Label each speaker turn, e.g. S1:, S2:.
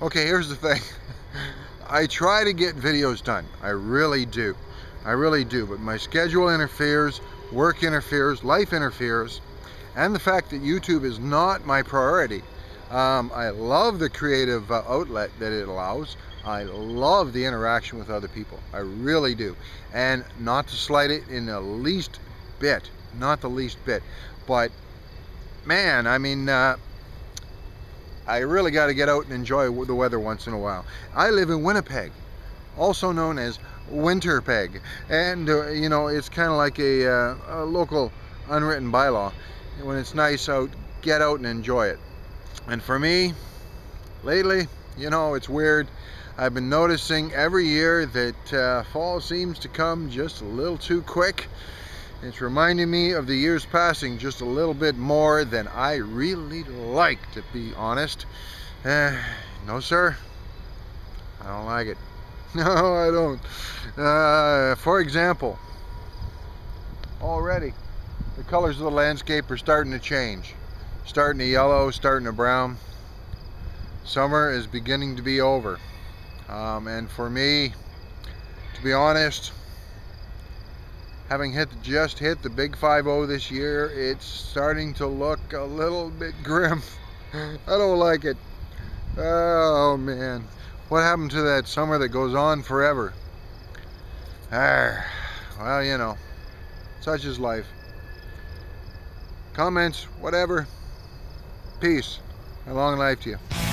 S1: Okay, here's the thing. I try to get videos done. I really do. I really do. But my schedule interferes, work interferes, life interferes, and the fact that YouTube is not my priority. Um, I love the creative uh, outlet that it allows. I love the interaction with other people. I really do. And not to slight it in the least bit, not the least bit. But man, I mean, uh, I really got to get out and enjoy the weather once in a while. I live in Winnipeg, also known as Winterpeg. And, uh, you know, it's kind of like a, uh, a local unwritten bylaw. When it's nice out, get out and enjoy it. And for me, lately, you know, it's weird. I've been noticing every year that uh, fall seems to come just a little too quick. It's reminding me of the years passing just a little bit more than I really like, to be honest. Uh, no, sir. I don't like it. No, I don't. Uh, for example, already the colors of the landscape are starting to change. Starting to yellow, starting to brown. Summer is beginning to be over. Um, and for me, to be honest, having hit just hit the big 5-0 this year, it's starting to look a little bit grim. I don't like it. Oh man, what happened to that summer that goes on forever? Ah, well, you know, such is life. Comments, whatever. Peace. A long life to you.